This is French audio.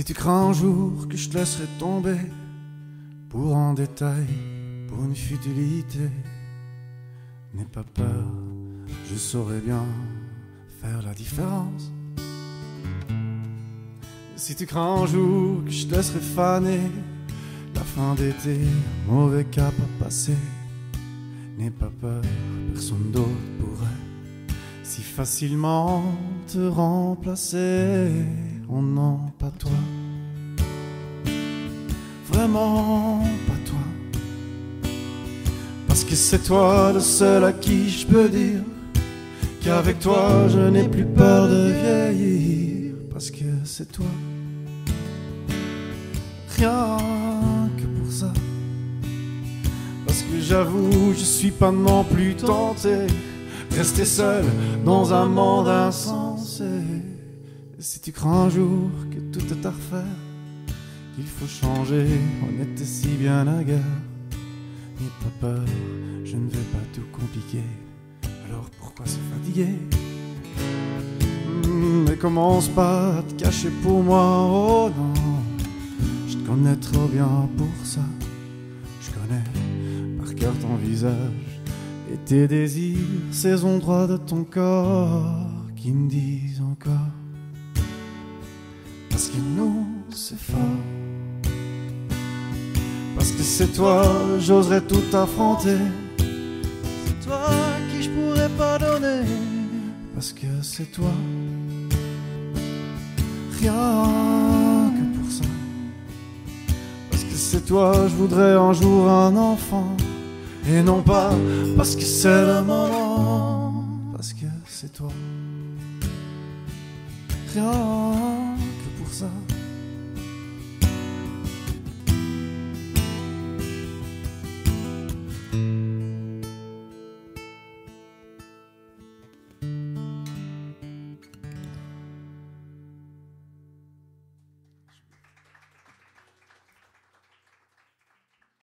Si tu crains un jour que je te laisserai tomber pour un détail, pour une futilité, n'aie pas peur, je saurai bien faire la différence. Si tu crains un jour que je te laisserai faner, fin d'été, mauvais cap à passer, n'aie pas peur, personne d'autre pourrait si facilement te remplacer. Oh non, pas toi. Vraiment pas toi. Parce que c'est toi le seul à qui je peux dire qu'avec toi je n'ai plus peur de vieillir. Parce que c'est toi. Rien j'avoue, je suis pas non plus tenté. Rester seul dans un monde insensé. Si tu crains un jour que tout est à refaire, qu'il faut changer, on était si bien à guerre. N'aie pas peur, je ne vais pas tout compliquer. Alors pourquoi se fatiguer? Hmm, Mais commence pas à te cacher pour moi, oh non. Je te connais trop bien pour ça. Je connais cœur ton visage et tes désirs, ces endroits de ton corps qui me disent encore. Parce que nous, c'est fort. Parce que c'est toi, j'oserais tout affronter. C'est toi qui je pourrais pardonner. Parce que c'est toi. Rien que pour ça. Parce que c'est toi, je voudrais un jour un enfant. Et non pas parce que c'est le moment. Parce que c'est toi. Rien que pour ça.